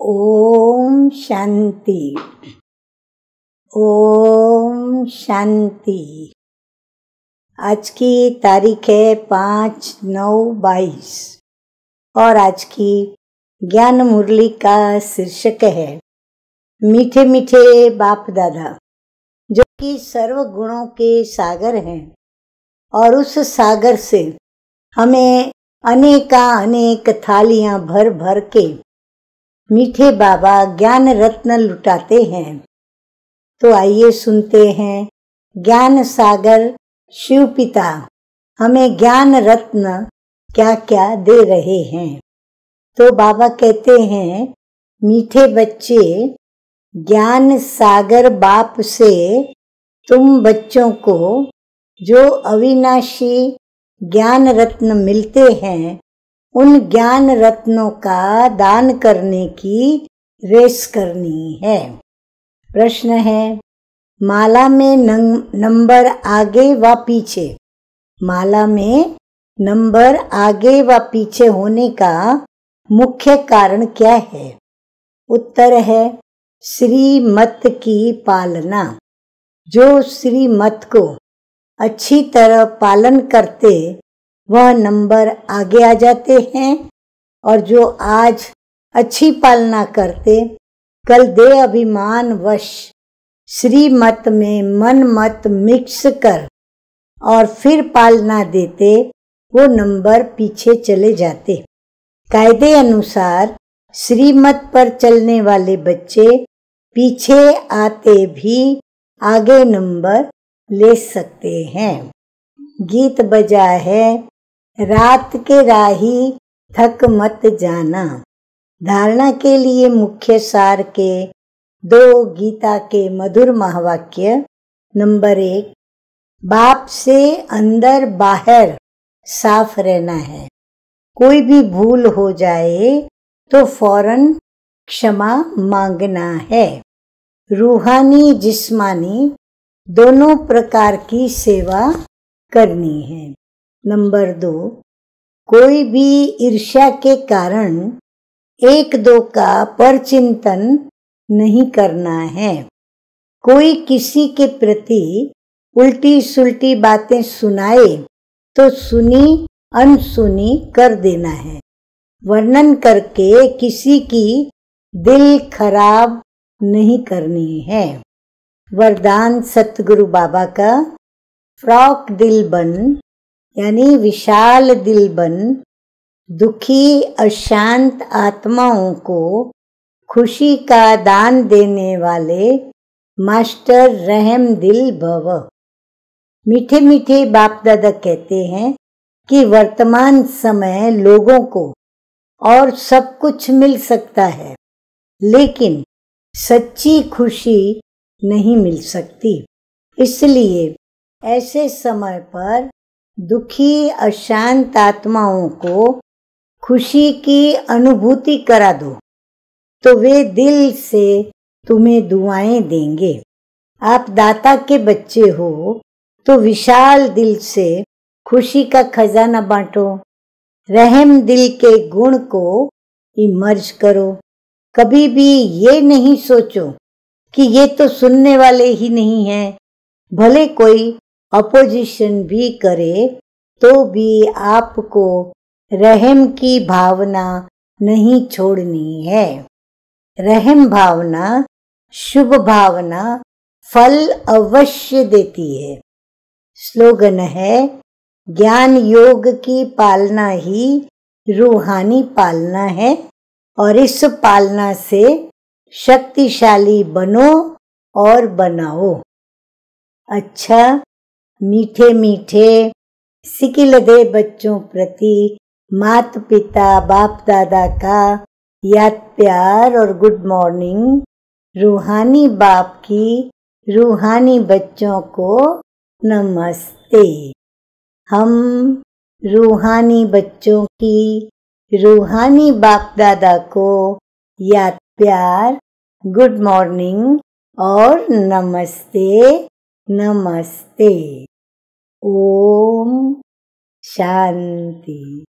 ओम शांति। ओम शांति। आज की तारीख है पाँच नौ बाईस। और आज की ज्ञान मुरली का शीर्षक है, मीठे मीठे बाप दादा, जो कि सर्व गुणों के सागर हैं। और उस सागर से हमें अनेका अनेक थालियाँ भर भर के मीठे बाबा ज्ञान रत्न लुटाते हैं। तो आइए सुनते हैं ज्ञान सागर, शिव पिता, हमें ज्ञान रत्न क्या क्या दे रहे हैं। तो बाबा कहते हैं, मीठे बच्चे, ज्ञान सागर बाप से तुम बच्चों को जो अविनाशी ज्ञान रत्न मिलते हैं उन ज्ञान रत्नों का दान करने की रेस करनी है। प्रश्न है, माला में नंबर आगे व पीछे? माला में नंबर आगे व पीछे होने का मुख्य कारण क्या है? उत्तर है, श्रीमत की पालना। जो श्रीमत को अच्छी तरह पालन करते वह नंबर आगे आ जाते हैं और जो आज अच्छी पालना करते, कल दे अभिमान वश, श्रीमत में मन मत मिक्स कर और फिर पालना देते, वो नंबर पीछे चले जाते। कायदे अनुसार श्रीमत पर चलने वाले बच्चे पीछे आते भी आगे नंबर ले सकते हैं। गीत बजा है रात के राही थक मत जाना। धारणा के लिए मुख्य सार के दो गीता के मधुर महावाक्य, नंबर एक, बाप से अंदर बाहर साफ़ रहना है। कोई भी भूल हो जाए तो फ़ौरन क्षमा मांगना है। रूहानी, जिस्मानी, दोनों प्रकार की सेवा करनी है। नंबर दो, कोई भी ईर्ष्या के कारण एक दो का परचिंतन नहीं करना है। कोई किसी के प्रति उल्टी सुलटी बातें सुनाए तो सुनी, अनसुनी कर देना है। वर्णन करके किसी की दिल खराब नहीं करनी है। वरदान सतगुरु बाबा का फ्रॉक दिल बन यानी विशाल दिल बन दुखी अशांत आत्माओं को खुशी का दान देने वाले मास्टर रहम दिल भव। मीठे मीठे बाप दादा कहते हैं कि वर्तमान समय लोगों को और सब कुछ मिल सकता है, लेकिन सच्ची खुशी नहीं मिल सकती। इसलिए ऐसे समय पर दुखी, अशांत आत्माओं को खुशी की अनुभूति करा दो तो वे दिल से तुम्हें दुआएँ देंगे। आप दाता के बच्चे हो तो विशाल दिल से खुशी का खजाना बांटो। रहम दिल के गुण को इमर्ज करो। कभी भी ये नहीं सोचो कि ये तो सुनने वाले ही नहीं हैं। भले कोई अपोजिशन भी करे तो भी आपको रहम की भावना नहीं छोड़नी है। रहम भावना, शुभ भावना, फल अवश्य देती है। स्लोगन है, ज्ञान योग की पालना ही रूहानी पालना है, और इस पालना से शक्तिशाली बनो और बनाओ। अच्छा मीठे मीठे सिकिल दे बच्चों प्रति मात पिता बाप दादा का याद प्यार और गुड मॉर्निंग। रूहानी बाप की रूहानी बच्चों को नमस्ते। हम रूहानी बच्चों की रूहानी बाप दादा को याद प्यार, गुड मॉर्निंग और नमस्ते नमस्ते। ओम शांति।